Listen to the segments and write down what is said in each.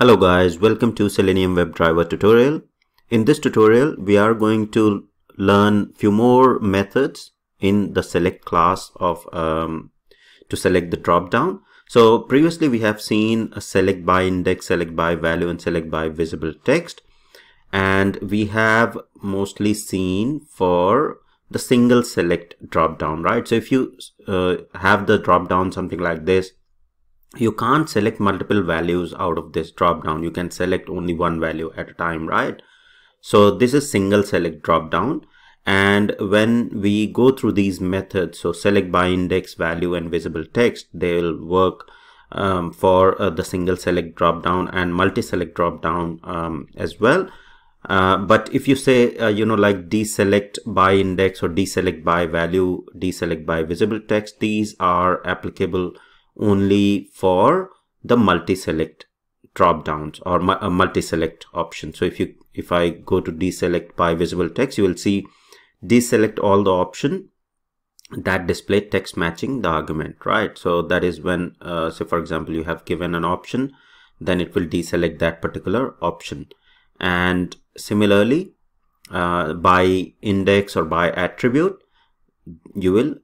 Hello guys, welcome to Selenium WebDriver tutorial. In this tutorial, we are going to learn few more methods in the select class of um, to select the dropdown. So previously we have seen a select by index, select by value and select by visible text. And we have mostly seen for the single select dropdown, right? So if you uh, have the dropdown something like this, you can't select multiple values out of this drop down. You can select only one value at a time right? So this is single select drop down. And when we go through these methods so select by index value and visible text they will work um, for uh, the single select drop down and multi select drop down um, as well. Uh, but if you say uh, you know like deselect by index or deselect by value deselect by visible text these are applicable only for the multi-select drop downs or a multi-select option so if you if i go to deselect by visible text you will see deselect all the option that display text matching the argument right? So that is when uh, say for example you have given an option then it will deselect that particular option. And similarly uh, by index or by attribute you will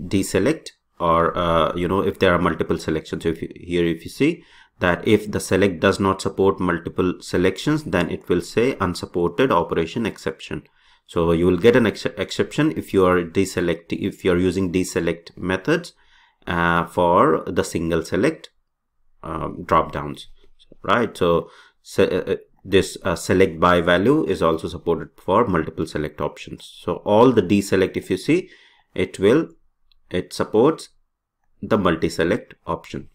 deselect or uh, you know if there are multiple selections so if you, here if you see that if the select does not support multiple selections then it will say unsupported operation exception. So you will get an ex exception if you are deselect if you are using deselect methods uh, for the single select um, drop downs right? So, so uh, uh, this uh, select by value is also supported for multiple select options. So all the deselect if you see it will it supports the multi-select option.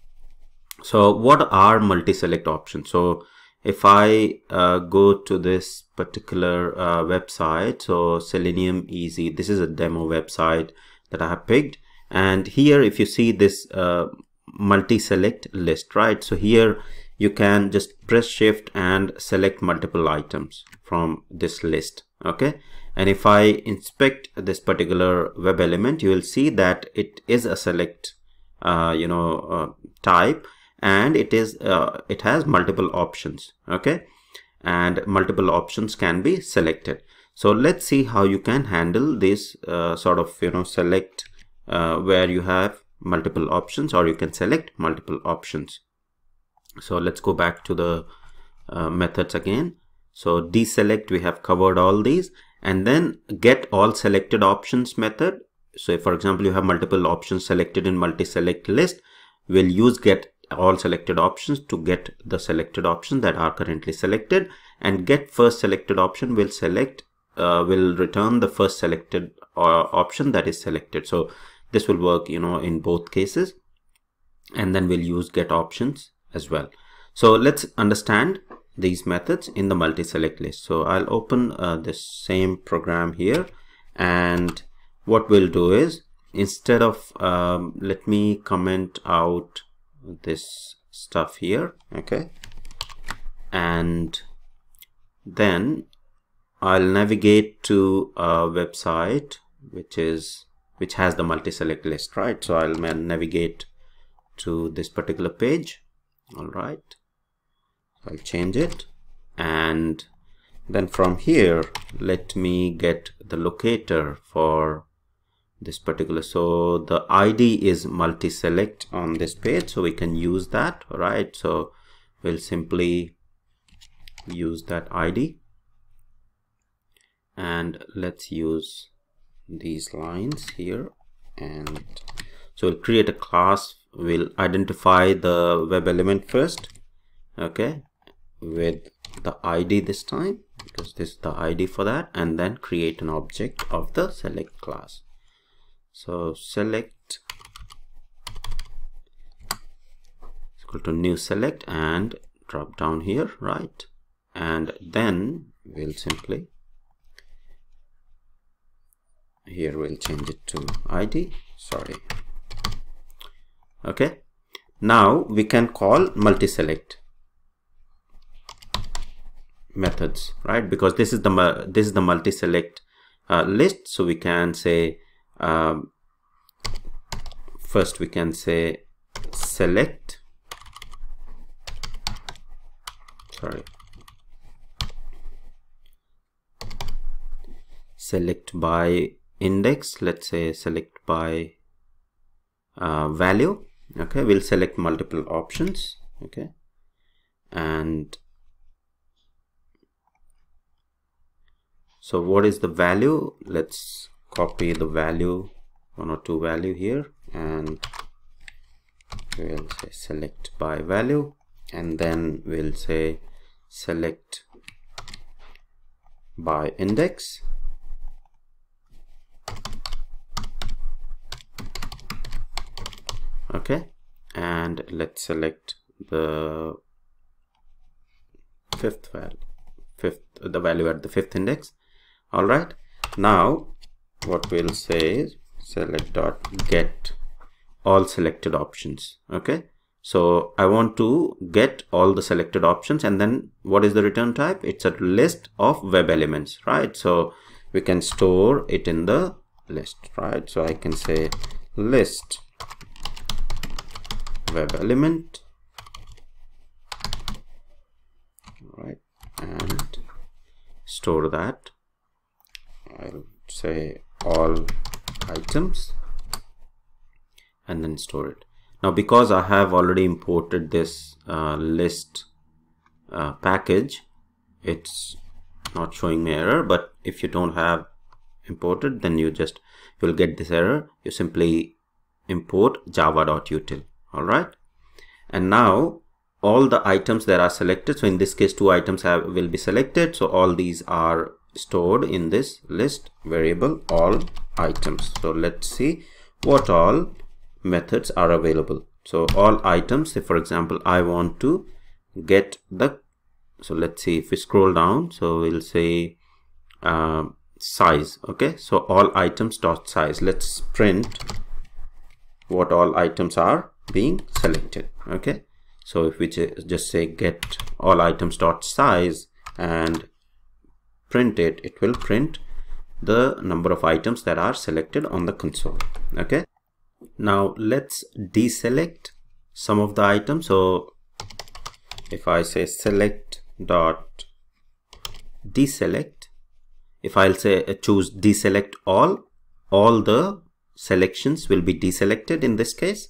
So what are multi-select options? So if I uh, go to this particular uh, website so Selenium Easy this is a demo website that I have picked. And here if you see this uh, multi-select list right? So here you can just press shift and select multiple items from this list okay and if I inspect this particular web element you will see that it is a select uh, you know uh, type and it is uh, it has multiple options okay? And multiple options can be selected. So let's see how you can handle this uh, sort of you know select uh, where you have multiple options or you can select multiple options. So let's go back to the uh, methods again. So deselect we have covered all these and then get all selected options method. So if for example you have multiple options selected in multi-select list. We'll use get all selected options to get the selected options that are currently selected. And get first selected option will select uh, will return the first selected uh, option that is selected. So this will work you know in both cases. And then we'll use get options as well. So let's understand these methods in the multi-select list. So I'll open uh, this same program here. And what we'll do is instead of um, let me comment out this stuff here okay? And then I'll navigate to a website which is which has the multi-select list right? So I'll navigate to this particular page. All right I'll change it. And then from here let me get the locator for this particular. So the id is multi-select on this page so we can use that right? So we'll simply use that id and let's use these lines here. And so we'll create a class. We'll identify the web element first okay with the id this time because this is the id for that and then create an object of the select class. So select is equal to new select and drop down here right? And then we'll simply here we'll change it to id sorry. Okay. Now we can call multi-select methods right? Because this is the this is the multi-select uh, list. So we can say um, first we can say select. Sorry. Select by index. Let's say select by uh, value. Okay we'll select multiple options. Okay. And so what is the value? Let's copy the value one or two value here and we'll say select by value and then we'll say select by index. Okay and let's select the fifth value fifth the value at the fifth index all right. Now what we'll say is select dot get all selected options. Okay. So I want to get all the selected options and then what is the return type? It's a list of web elements right? So we can store it in the list right? So I can say list web element. Right. And store that I'll say all items and then store it. Now because I have already imported this uh, list uh, package it's not showing me error but if you don't have imported then you just you'll get this error. You simply import java.util all right? And now all the items that are selected so in this case two items have will be selected. So all these are stored in this list variable all items. So let's see what all methods are available. So all items say for example i want to get the so let's see if we scroll down so we'll say uh, size okay? So all items dot size. Let's print what all items are being selected okay? So if we just say get all items dot size and print it. It will print the number of items that are selected on the console. Okay? Now let's deselect some of the items. So if i say select dot deselect if i'll say uh, choose deselect all all the selections will be deselected in this case.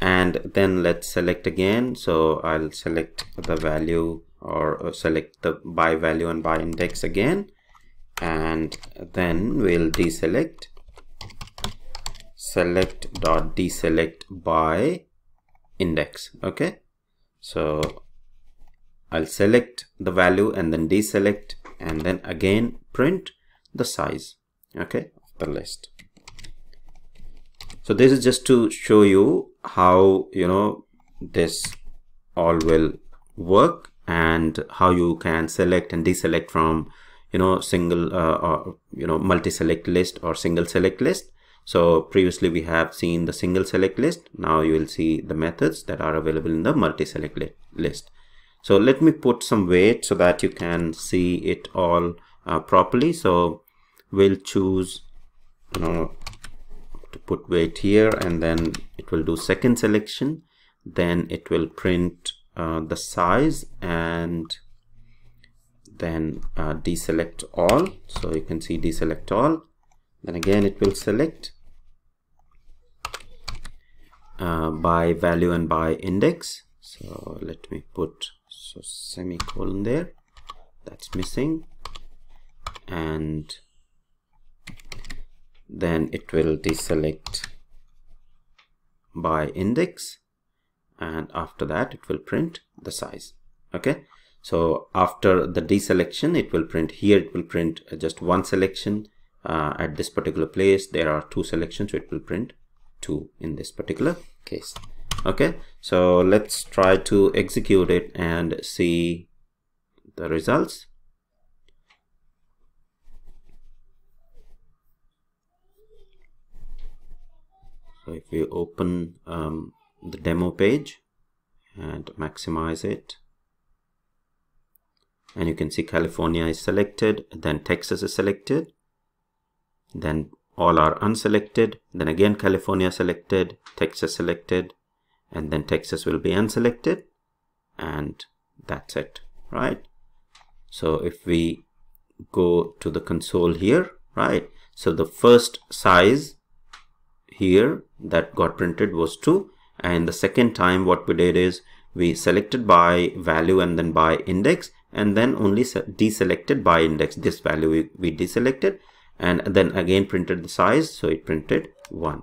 And then let's select again. So I'll select the value or uh, select the by value and by index again. And then we'll deselect. Select dot deselect by index. Okay? So I'll select the value and then deselect and then again print the size. Okay? Of the list. So this is just to show you how you know this all will work and how you can select and deselect from you know single uh, or you know multi-select list or single select list. So previously we have seen the single select list. Now you will see the methods that are available in the multi-select li list. So let me put some wait so that you can see it all uh, properly. So we'll choose you know to put wait here and then it will do second selection. Then it will print uh, the size and then uh, deselect all. So you can see deselect all. Then again it will select uh, by value and by index. So let me put so semicolon there. That's missing. And then it will deselect by index and after that it will print the size. Okay? So after the deselection it will print here it will print just one selection. Uh, at this particular place there are two selections so it will print two in this particular case. Okay? So let's try to execute it and see the results. So if we open um, the demo page and maximize it. And you can see California is selected then Texas is selected then all are unselected then again California selected Texas selected and then Texas will be unselected and that's it right? So if we go to the console here right? So the first size here that got printed was 2 and the second time what we did is we selected by value and then by index and then only deselected by index this value we, we deselected and then again printed the size so it printed 1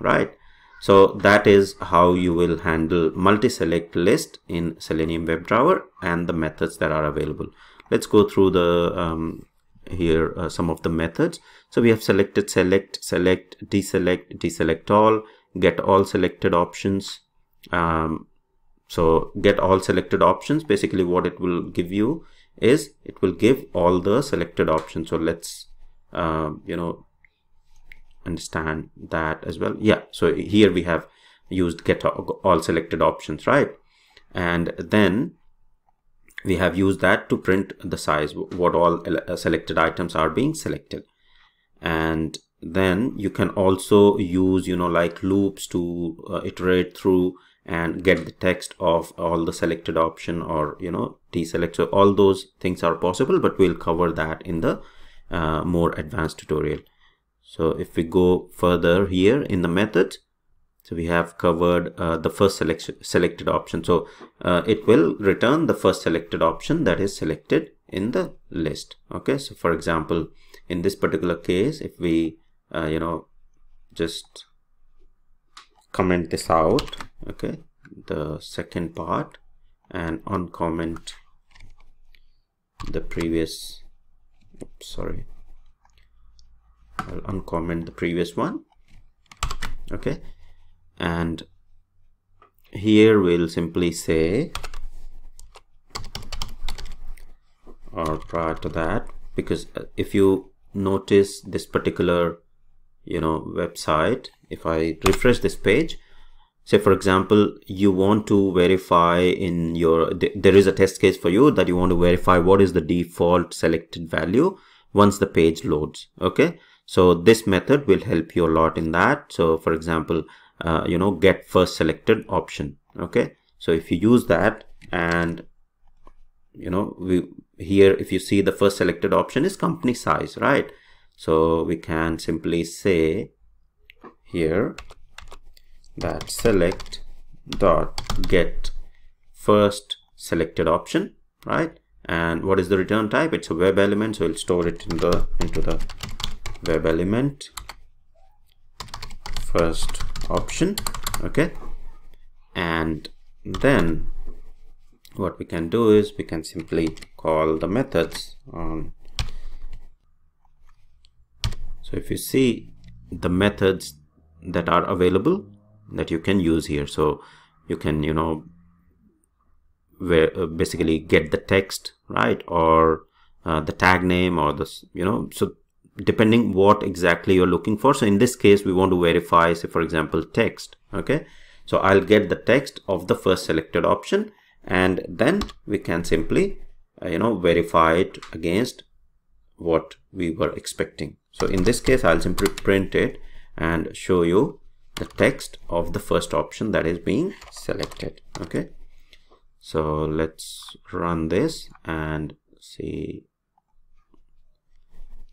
right so that is how you will handle multi-select list in Selenium WebDriver and the methods that are available. Let's go through the um, here uh, some of the methods. So we have selected select, select, deselect, deselect all, get all selected options. Um, so get all selected options basically what it will give you is it will give all the selected options. So let's uh, you know understand that as well yeah so here we have used get all selected options right and then we have used that to print the size what all selected items are being selected and then you can also use you know like loops to uh, iterate through and get the text of all the selected option or you know deselect. So all those things are possible but we'll cover that in the uh, more advanced tutorial. So if we go further here in the method so we have covered uh, the first selection selected option. So uh, it will return the first selected option that is selected in the list. Okay so for example in this particular case if we uh, you know just comment this out okay? The second part and uncomment the previous oops, sorry. I'll uncomment the previous one okay? And here we'll simply say or prior to that because uh, if you notice this particular you know website if I refresh this page say for example you want to verify in your there is a test case for you that you want to verify what is the default selected value once the page loads okay? So this method will help you a lot in that. So for example uh, you know get first selected option okay? So if you use that and you know we here if you see the first selected option is company size right so we can simply say here that select dot get first selected option right? And what is the return type? It's a web element so we'll store it in the into the web element. First option okay? And then what we can do is we can simply call the methods on so if you see the methods that are available that you can use here so you can you know where uh, basically get the text right or uh, the tag name or this you know so depending what exactly you're looking for. So in this case, we want to verify, say for example, text. Okay. So I'll get the text of the first selected option and then we can simply, uh, you know, verify it against what we were expecting. So in this case, I'll simply print it and show you the text of the first option that is being selected. Okay. So let's run this and see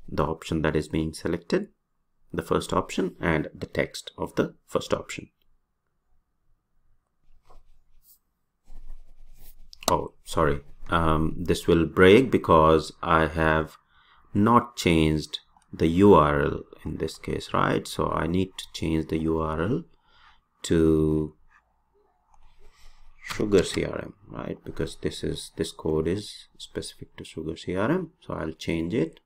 the option that is being selected, the first option, and the text of the first option. Oh, sorry. Um, this will break because I have not changed the URL in this case, right? So I need to change the URL to sugar crm right? Because this is this code is specific to sugar crm so i'll change it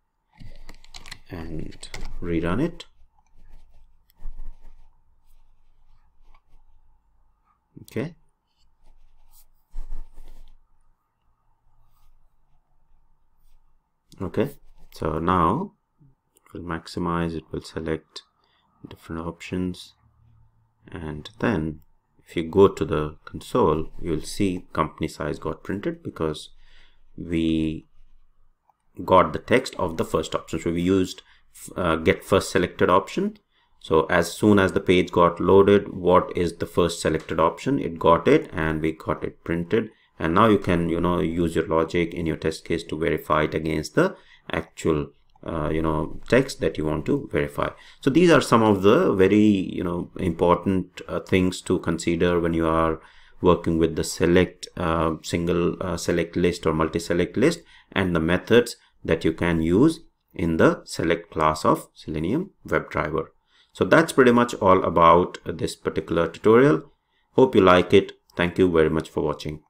and rerun it. Okay. Okay so now it will maximize it will select different options and then if you go to the console you'll see company size got printed because we got the text of the first option. So we used uh, get first selected option. So as soon as the page got loaded, what is the first selected option? It got it and we got it printed and now you can you know use your logic in your test case to verify it against the actual uh, you know text that you want to verify. So these are some of the very you know important uh, things to consider when you are working with the select uh, single uh, select list or multi-select list and the methods that you can use in the select class of selenium webdriver so that's pretty much all about this particular tutorial. Hope you like it. Thank you very much for watching